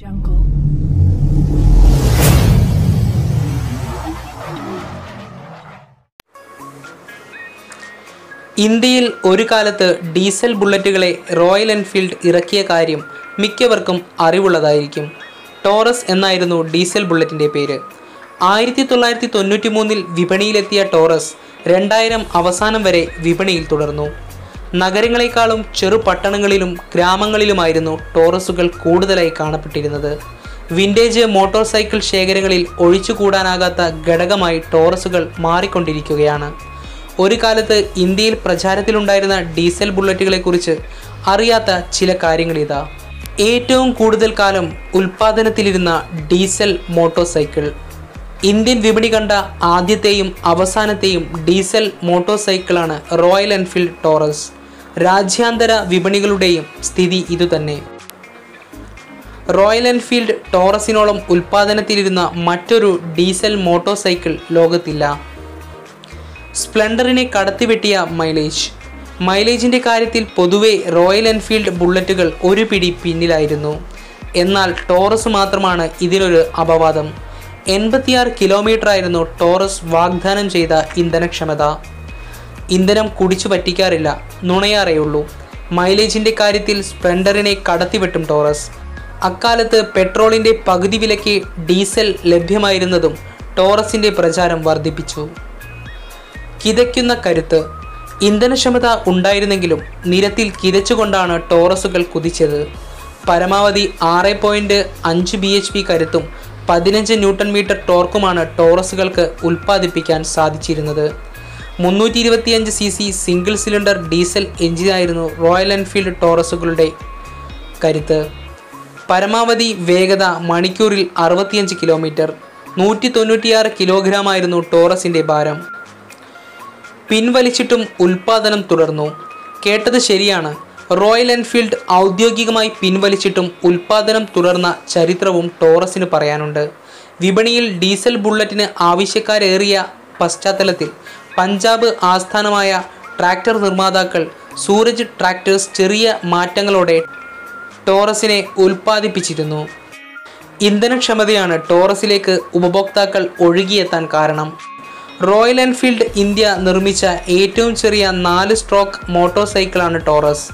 Jungle. ഇന്ത്യയിൽ ഒരു കാലത്ത് ഡീസൽ ബുള്ളറ്റുകളെ റോയൽ എൻഫീൽഡ് ഇറക്കിയ കാര്യം മിക്കവർക്കും അറിവുള്ളതായിരിക്കും. ടോറസ് എന്നായിരുന്നു ഡീസൽ ബുള്ളറ്റിന്റെ പേര്. ആയിരത്തി തൊള്ളായിരത്തി തൊണ്ണൂറ്റി മൂന്നിൽ വിപണിയിലെത്തിയ ടോറസ് രണ്ടായിരം അവസാനം വരെ വിപണിയിൽ തുടർന്നു. നഗരങ്ങളെക്കാളും ചെറു പട്ടണങ്ങളിലും ഗ്രാമങ്ങളിലുമായിരുന്നു ടോറസുകൾ കൂടുതലായി കാണപ്പെട്ടിരുന്നത്. വിന്റേജ് മോട്ടോർ സൈക്കിൾ ശേഖരങ്ങളിൽ ഒഴിച്ചുകൂടാനാകാത്ത ഘടകമായി ടോറസുകൾ മാറിക്കൊണ്ടിരിക്കുകയാണ്. ഒരു കാലത്ത് ഇന്ത്യയിൽ പ്രചാരത്തിലുണ്ടായിരുന്ന ഡീസൽ ബുള്ളറ്റുകളെക്കുറിച്ച് അറിയാത്ത ചില കാര്യങ്ങളിതാ. ഏറ്റവും കൂടുതൽ കാലം ഉൽപ്പാദനത്തിലിരുന്ന ഡീസൽ മോട്ടോർ സൈക്കിൾ ഇന്ത്യൻ വിപണി കണ്ട ആദ്യത്തെയും അവസാനത്തെയും ഡീസൽ മോട്ടോർ സൈക്കിളാണ് റോയൽ എൻഫീൽഡ് ടോറസ്. രാജ്യാന്തര വിപണികളുടെയും സ്ഥിതി ഇതുതന്നെ. റോയൽ എൻഫീൽഡ് ടോറസിനോളം ഉൽപ്പാദനത്തിലിരുന്ന മറ്റൊരു ഡീസൽ മോട്ടോർ സൈക്കിൾ ലോകത്തില്ല. സ്പ്ലെൻഡറിനെ കടത്തിവെട്ടിയ മൈലേജ്. മൈലേജിന്റെ കാര്യത്തിൽ പൊതുവെ റോയൽ എൻഫീൽഡ് ബുള്ളറ്റുകൾ ഒരു പിടി പിന്നിലായിരുന്നു. എന്നാൽ ടോറസ് മാത്രമാണ് ഇതിലൊരു അപവാദം. എൺപത്തിയാറ് കിലോമീറ്റർ ആയിരുന്നു ടോറസ് വാഗ്ദാനം ചെയ്ത ഇന്ധനക്ഷമത. ഇന്ധനം കുടിച്ചു പറ്റിക്കാറില്ല. നുണയാറേയുള്ളൂ. മൈലേജിന്റെ കാര്യത്തിൽ സ്പ്ലെൻഡറിനെ കടത്തിവെട്ടും ടോറസ്. അക്കാലത്ത് പെട്രോളിന്റെ പകുതി വിലയ്ക്ക് ഡീസൽ ലഭ്യമായിരുന്നതും ടോറസിന്റെ പ്രചാരം വർദ്ധിപ്പിച്ചു. കിതയ്ക്കുന്ന കരുത്ത്. ഇന്ധനക്ഷമത ഉണ്ടായിരുന്നെങ്കിലും നിരത്തിൽ കിതച്ചുകൊണ്ടാണ് ടോറസുകൾ കുതിച്ചത്. പരമാവധി ആറ് പോയിന്റ് അഞ്ച് ബി എച്ച് പി കരുത്തും പതിനഞ്ച് ന്യൂട്ടൺ മീറ്റർ ടോർക്കുമാണ് ടോറസുകൾക്ക് ഉൽപ്പാദിപ്പിക്കാൻ സാധിച്ചിരുന്നത്. മുന്നൂറ്റി ഇരുപത്തിയഞ്ച് C C single cylinder diesel എഞ്ചിനായിരുന്നു Royal Enfield ടോറസുകളുടെ കരുത്ത്. പരമാവധി വേഗത മണിക്കൂറിൽ അറുപത്തിയഞ്ച് കിലോമീറ്റർ നൂറ്റി തൊണ്ണൂറ്റിയാറ് കിലോഗ്രാം ആയിരുന്നു ടോറസിന്റെ ഭാരം. പിൻവലിച്ചിട്ടും ഉൽപാദനം തുടർന്നു. കേട്ടത് ശരിയാണ് റോയൽ എൻഫീൽഡ് ഔദ്യോഗികമായി പിൻവലിച്ചിട്ടും ഉൽപാദനം തുടർന്ന ചരിത്രവും ടോറസിന് പറയാനുണ്ട്. വിപണിയിൽ ഡീസൽ ബുള്ളറ്റിന് ആവശ്യക്കാരേറിയ പശ്ചാത്തലത്തിൽ പഞ്ചാബ് ആസ്ഥാനമായ ട്രാക്ടർ നിർമ്മാതാക്കൾ സൂരജ് ട്രാക്ടേഴ്സ് ചെറിയ മാറ്റങ്ങളോടെ ടോറസിനെ ഉൽപ്പാദിപ്പിച്ചിരുന്നു. ഇന്ധനക്ഷമതയാണ് ടോറസിലേക്ക് ഉപഭോക്താക്കൾ ഒഴുകിയെത്താൻ കാരണം. റോയൽ എൻഫീൽഡ് ഇന്ത്യ നിർമ്മിച്ച ഏറ്റവും ചെറിയ നാല് സ്ട്രോക്ക് മോട്ടോർ സൈക്കിളാണ് ടോറസ്.